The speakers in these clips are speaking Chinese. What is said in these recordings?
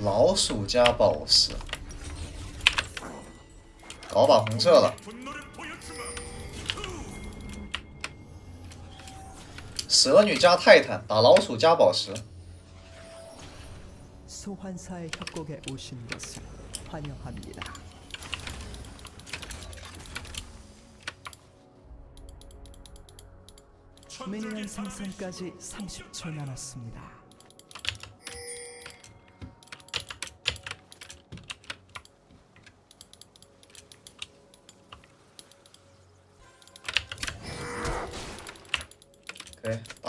老鼠加宝石，搞把红色了。蛇女加泰坦打老鼠加宝石。 소환사의 협곡에 오신 것을 환영합니다. 미니언 생성까지 30초 남았습니다.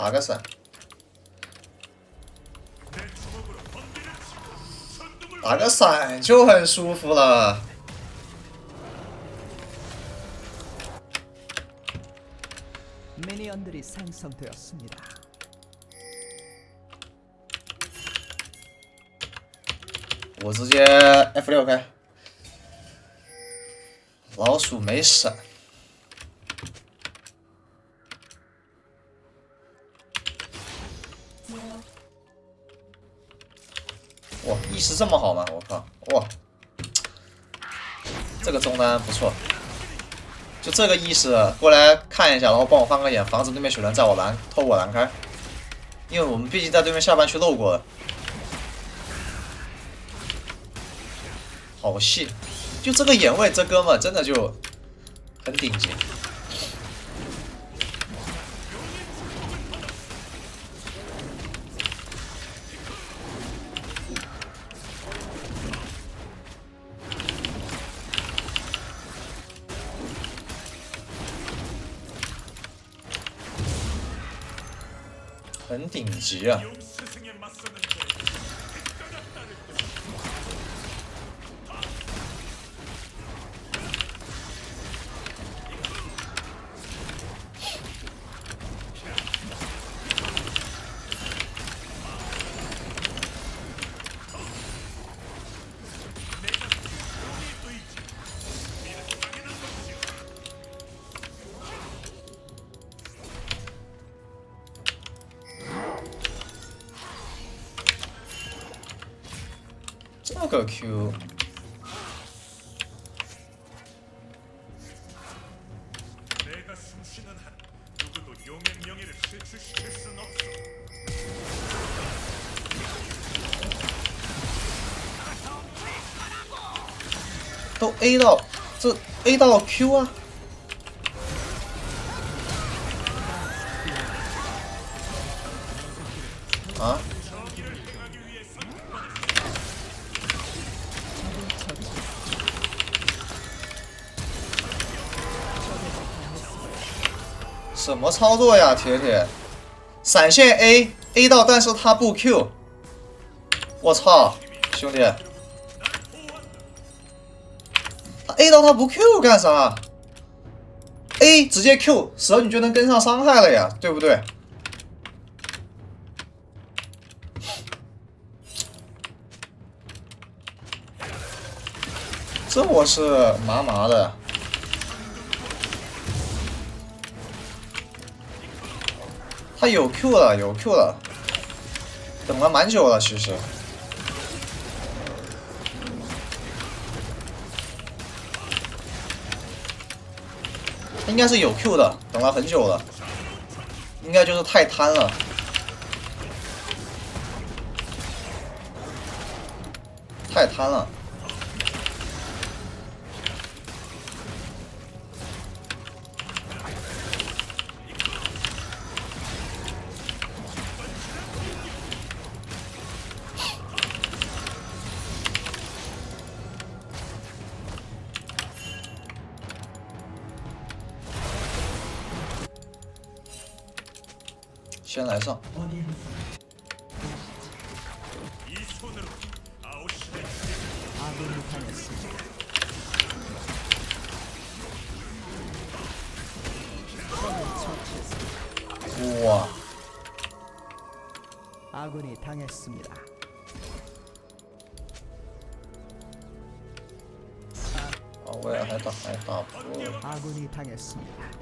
그래, 나갔어.打个伞就很舒服了。 미니언들이 생성되었습니다. 我直接 F 六开，老鼠没闪。 哇，意识这么好吗？我靠，哇，这个中单不错。就这个意识过来看一下，然后帮我翻个眼，防止对面雪人在我蓝偷我蓝开，因为我们毕竟在对面下半区漏过了。好细，就这个眼位，这哥们真的就很顶级。级啊！个 q 都 a 到这 a 到 q 啊。么操作呀，铁铁？闪现 A A 到，但是他不 Q。我操，兄弟！A 到他不 Q 干啥？A 直接 Q，蛇女就能跟上伤害了呀，对不对？这我是麻麻的。他有 Q 了，有 Q 了，等了蛮久了，其实。应该是有 Q 的，等了很久了，应该就是太贪了，太贪了。 시원해서 우와 아군이 당했습니다. 아, 왜 아, 했다 했다 아군이 당했습니다.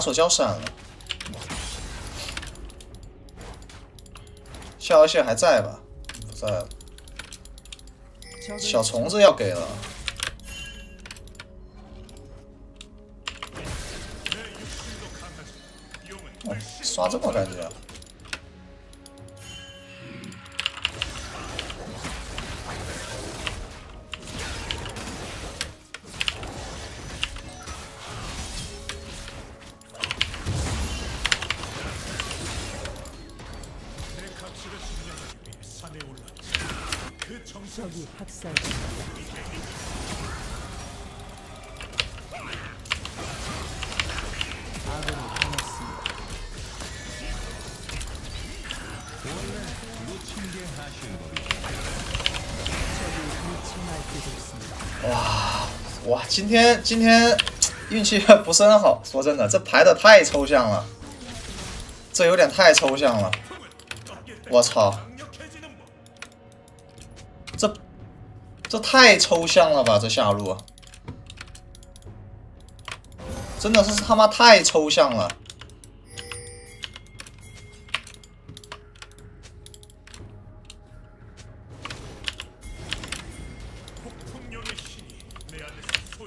把手交闪了。下游线还在吧？不在。了小虫子要给了。刷这么感觉今天今天运气不是很好说真的这排的太抽象了。这有点太抽象了。我操。这这太抽象了吧这下路。真的是他妈太抽象了。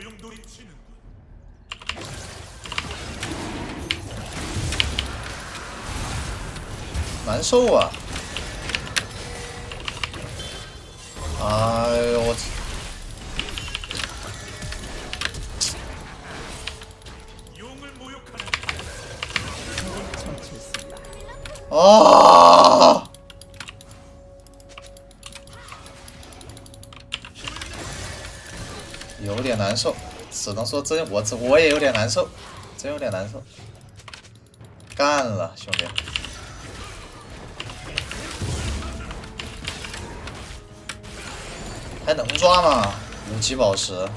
소용돌이 치는군. 만소우아. 아유, 어, 용을 모욕하는. 아. 难受，只能说真我这我也有点难受，真有点难受。干了，兄弟！还能抓吗？五级宝石，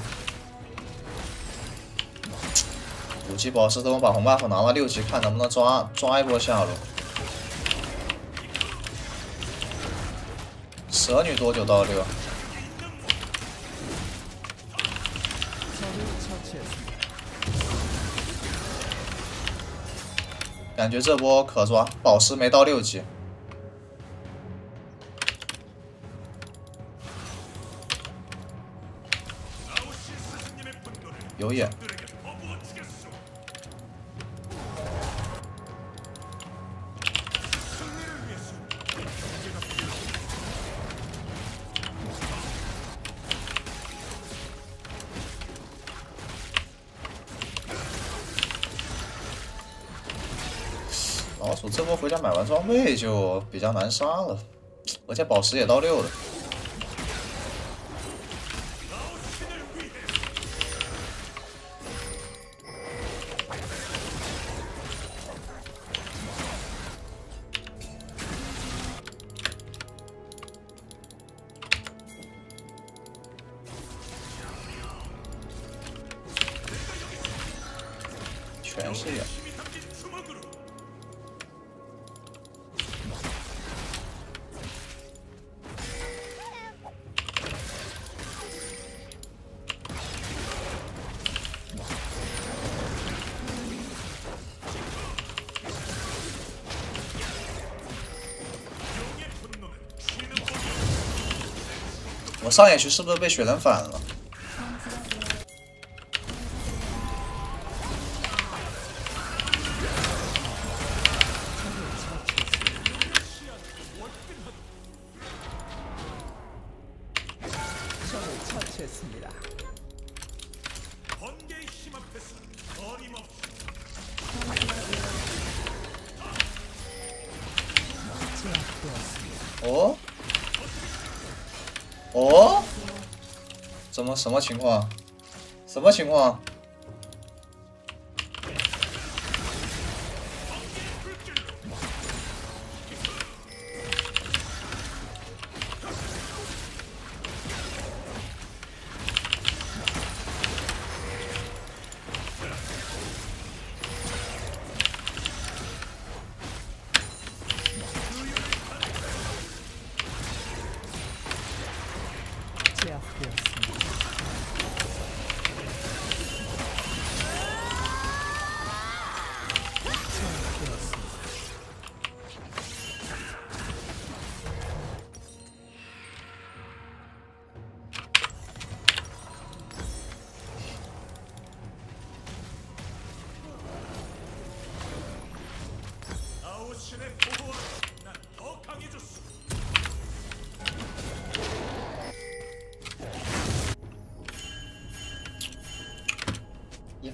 五级宝石等我把红 buff 拿到六级，看能不能抓抓一波下路。蛇女多久到六？感觉这波可抓宝石没到六级。有眼。回家买完装备就比较难杀了，而且宝石也到六了。我上野区是不是被雪人反了？什么情况？什么情况？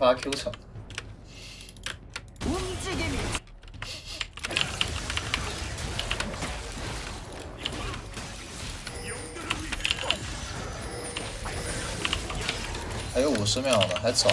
发 Q 城，还有五十秒呢，还早。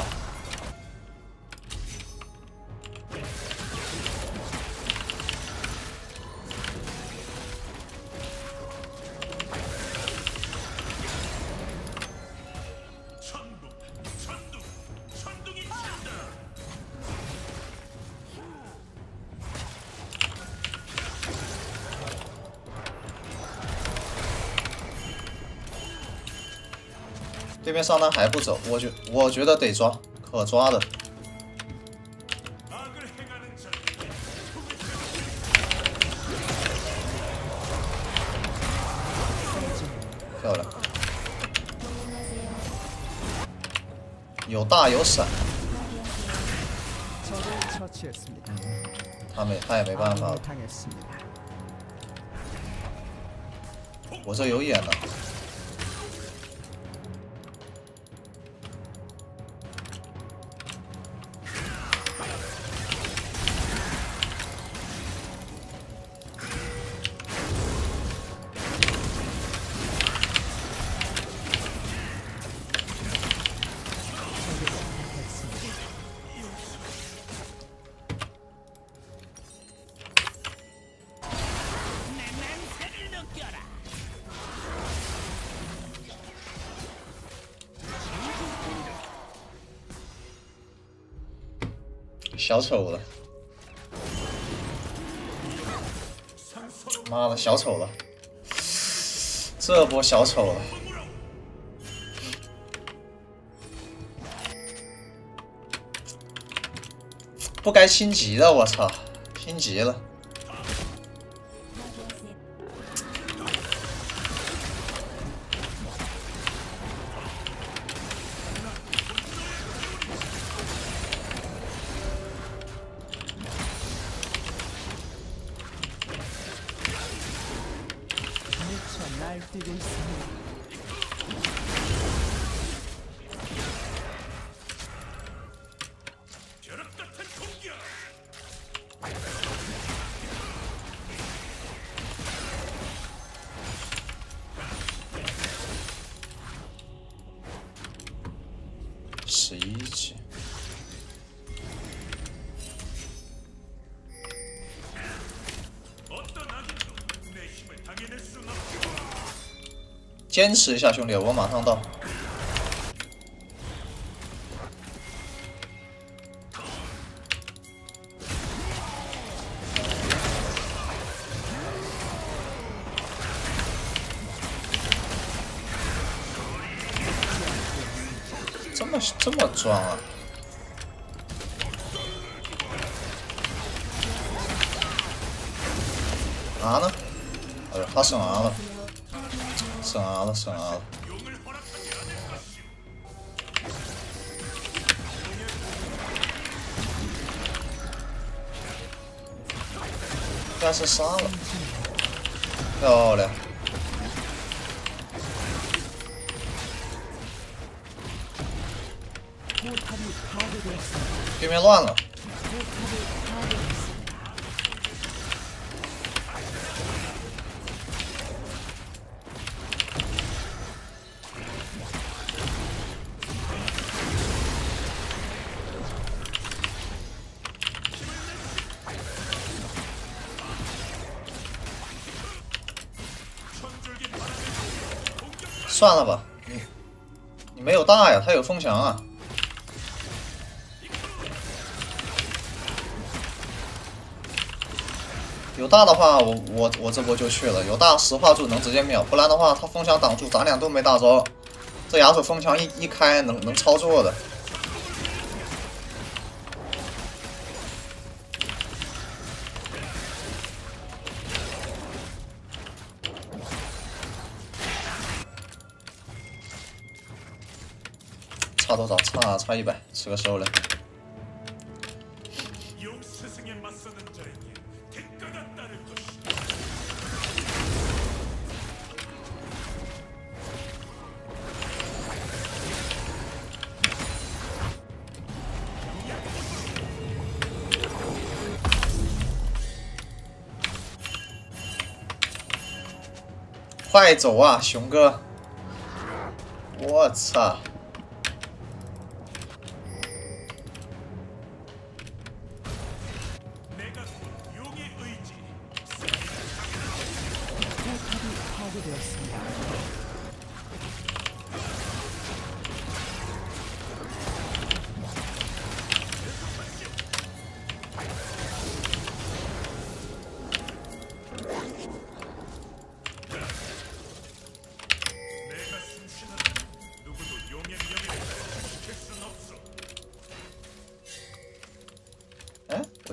这边上单还不走我觉我觉得得抓可抓的。漂亮。有大有闪他没他也没办法。了我这有眼呢小丑了，妈的，小丑了，这波小丑了，不该心急的，我操，心急了。坚持一下，兄弟，我马上到。这么这么装啊！啊呢？哎呦，他省啊了，杀了杀了但是杀了漂亮对面乱了算了吧，你你没有大呀，他有风墙啊。有大的话，我我我这波就去了。有大石化柱能直接秒，不然的话他风墙挡住，咱俩都没大招。这亚索风墙一一开，能能操作的。多少差啊？差一百，吃个收了。快走啊，熊哥！我操！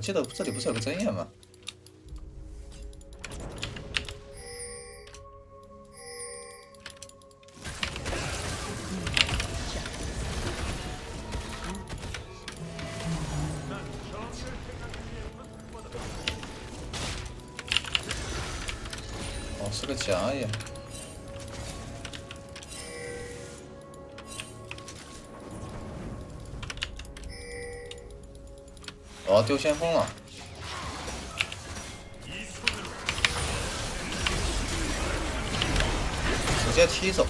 记得这里不是有个针眼吗？哦，是个假眼。丢先锋了。直接踢走。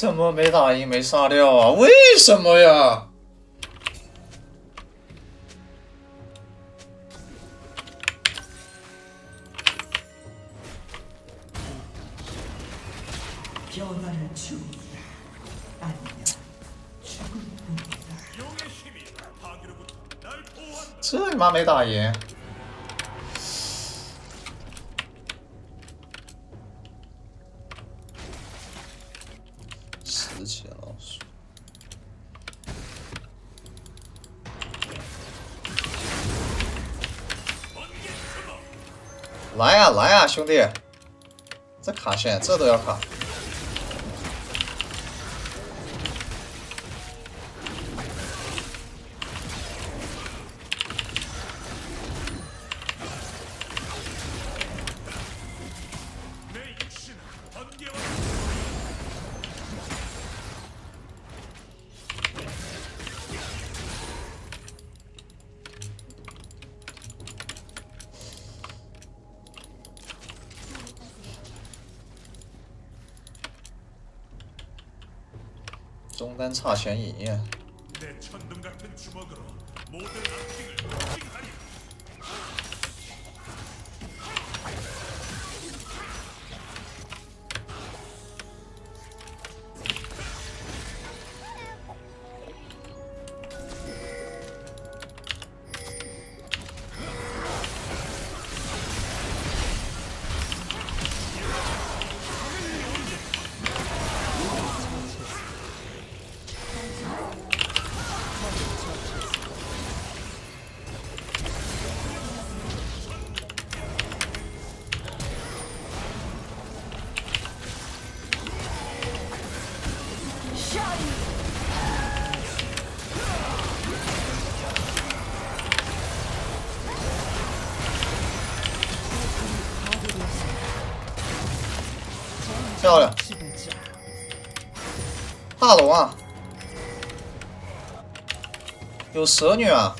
什么没打赢没杀掉啊？为什么呀？这他妈没打赢。死起来老鼠。来呀、来呀、兄弟！这卡线，这都要卡。差钱赢呀！漂亮大龙啊。有蛇女啊。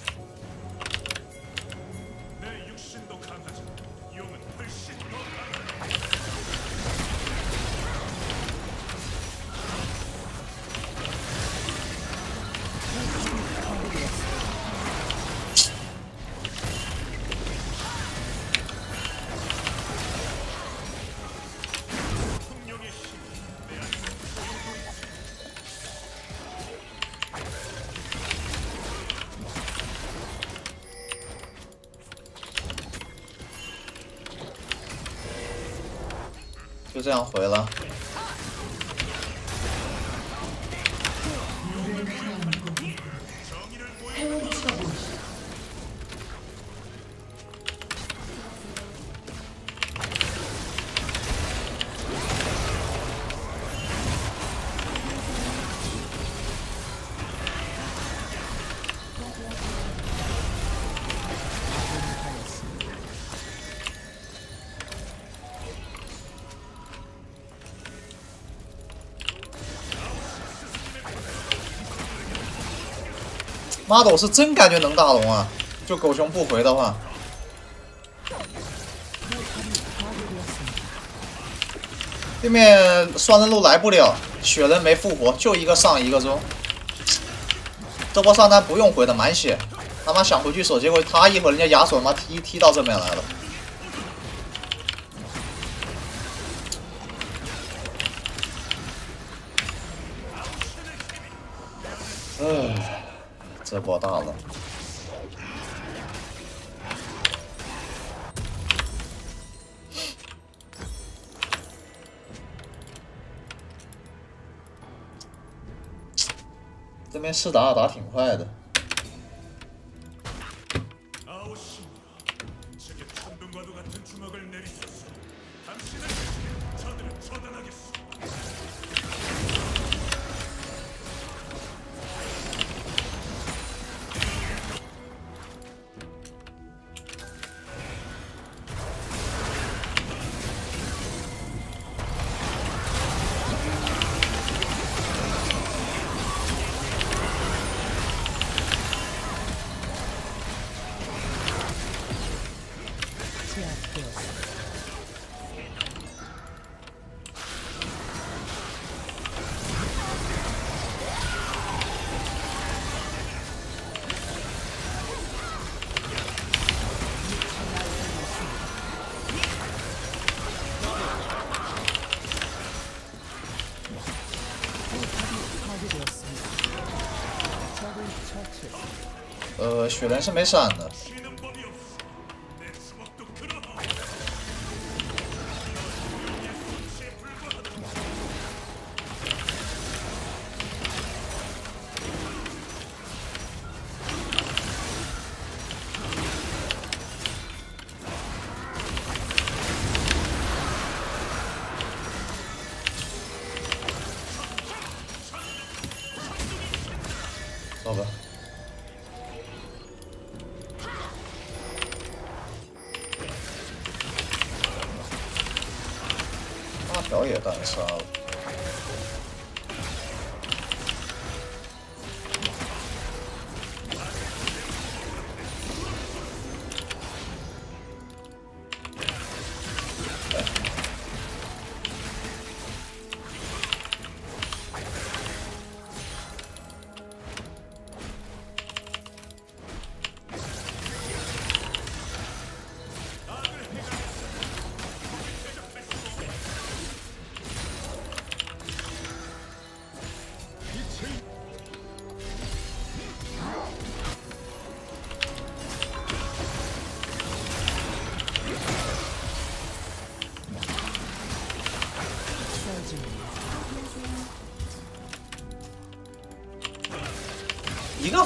就这样回了。妈的，我是真感觉能大龙啊！就狗熊不回的话，对面双人路来不了，雪人没复活，就一个上一个中。这波上单不用回的满血，他妈想回去守，结果他一会人家亚索他妈踢踢到这边来了。多大了。这边试打打挺快的，呃，雪人是没闪的，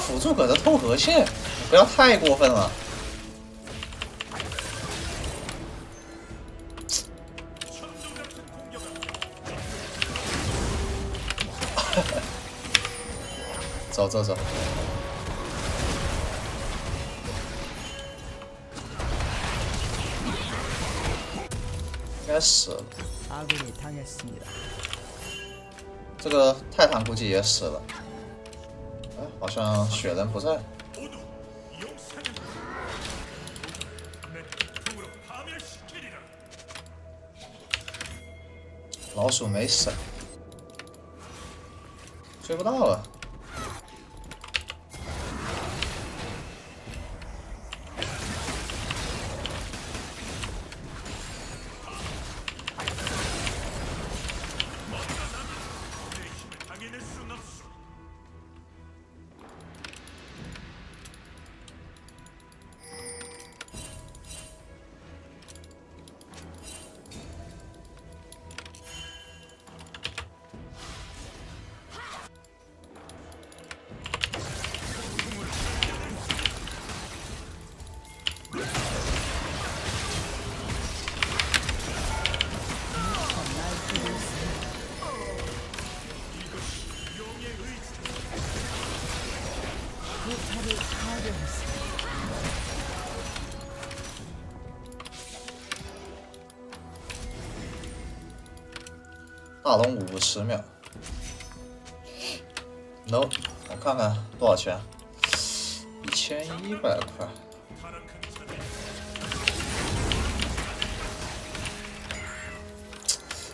辅助搁这偷河蟹，不要太过分了。走走走。该死了。这个泰坦估计也死了。像雪人不在。老鼠没死。追不到了。打龙五十秒。No，我看看多少钱？一千一百块。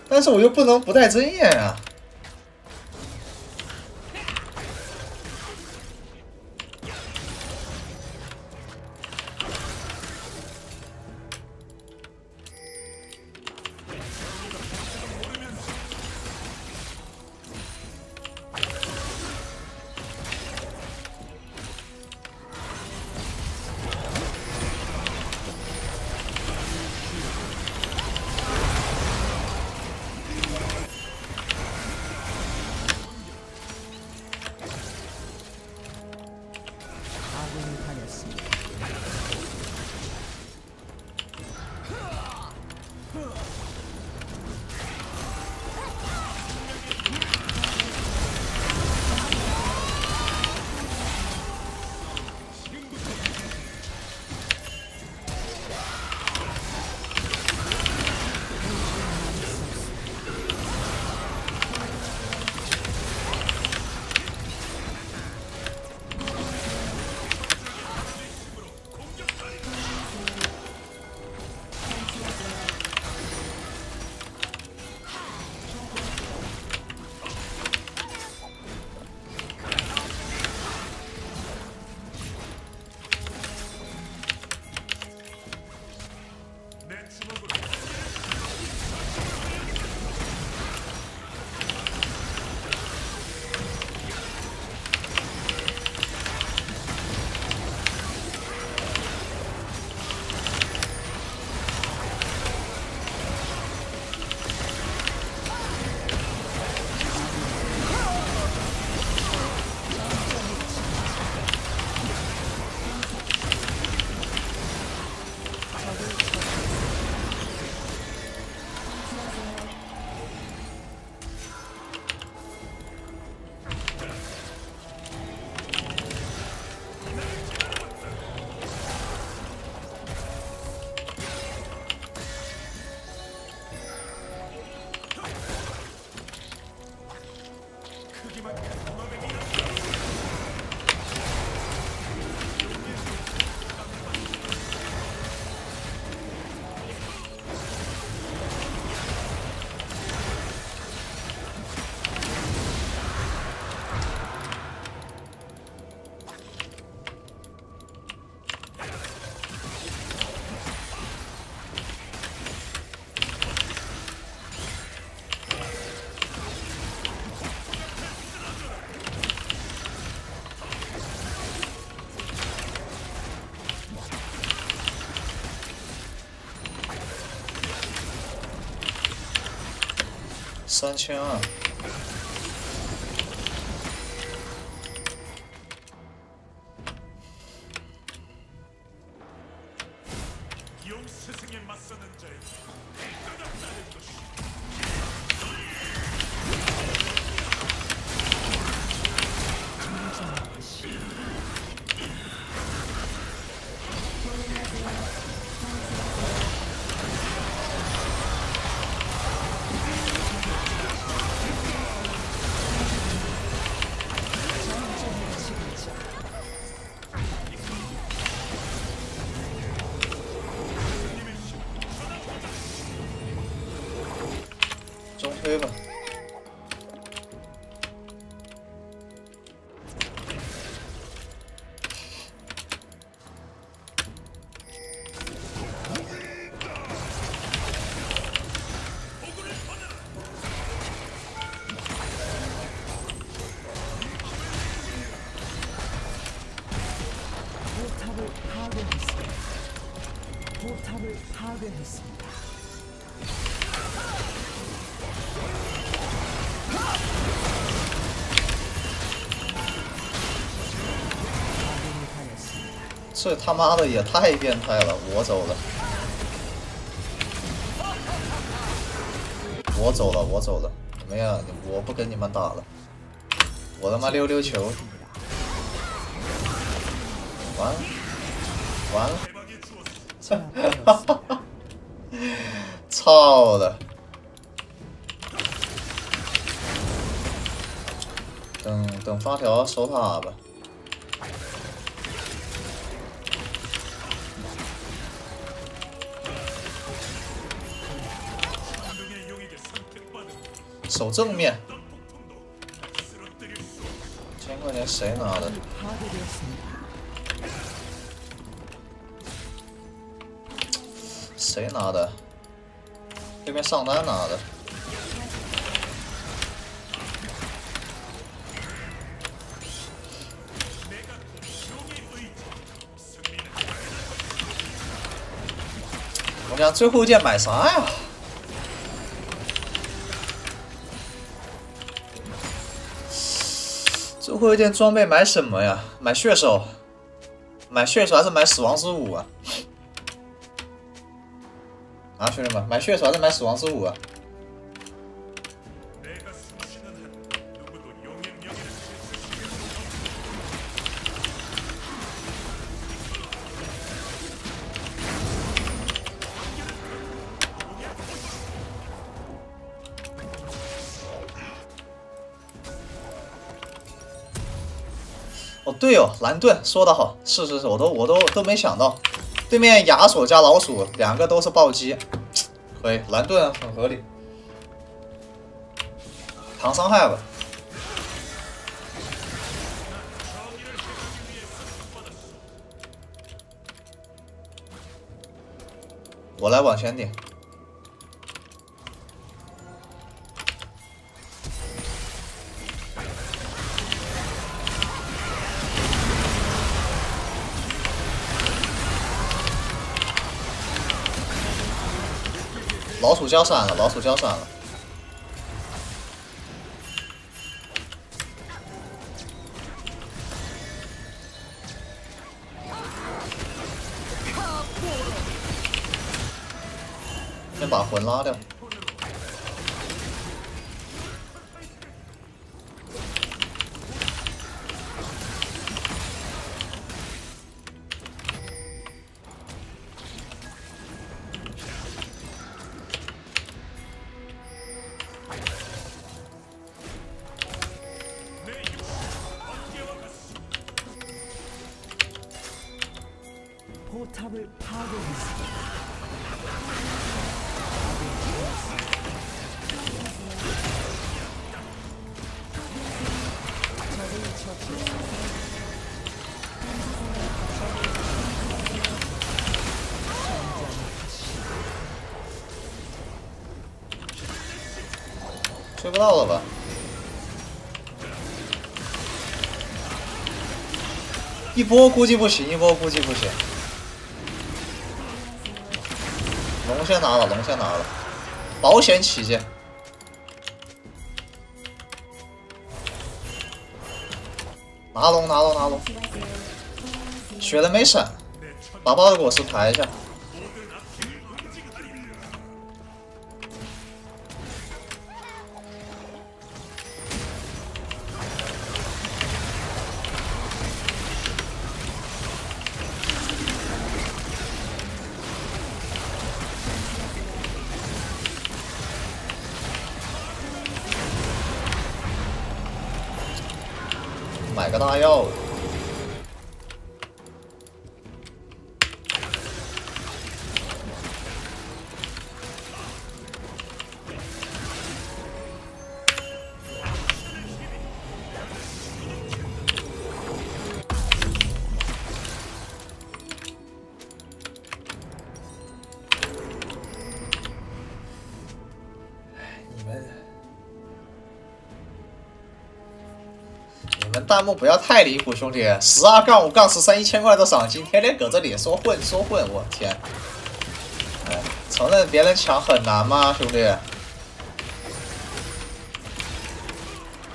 但是我又不能不带针眼啊！三千二，这他妈的也太变态了，我走了。我走了，我走了，怎么样？我不跟你们打了，我他妈溜溜球。完了完了。操的。等等，发条守塔吧。守正面，五千块钱谁拿的？谁拿的？这边上单拿的。我讲最后一件买啥呀？最后一件装备买什么呀？买血手，买血手还是买死亡之舞啊？啊，兄弟们，买血手还是买死亡之舞啊？队友，蓝盾说的好，是是是，我都我都都没想到，对面亚索加老鼠两个都是暴击，可以，蓝盾很合理，扛伤害吧。我来往前点，交闪了，老鼠交闪了。先把魂拉掉。追不到了吧？一波估计不行，一波估计不行。龙先拿了，龙先拿了，保险起见。拿龙，拿龙，拿龙！血的没闪，把包的果实抬一下。买个弹幕不要太离谱，兄弟！十二杠五杠十三，一千块的赏金，天天搁这里说混说混，我天！哎，承认别人强很难吗，兄弟？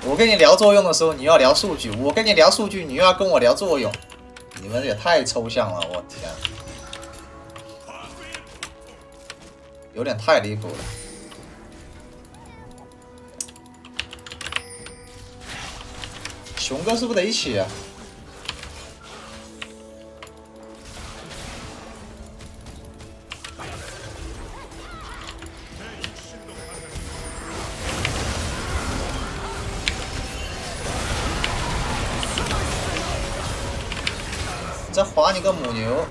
我跟你聊作用的时候，你要聊数据；我跟你聊数据，你又要跟我聊作用，你们也太抽象了，我天！有点太离谱了。熊哥是不是得一起啊？再划你个母牛！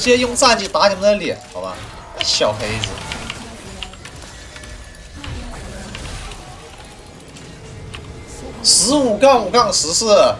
直接用战绩打你们的脸，好吧？小黑子。十五杠五杠十四，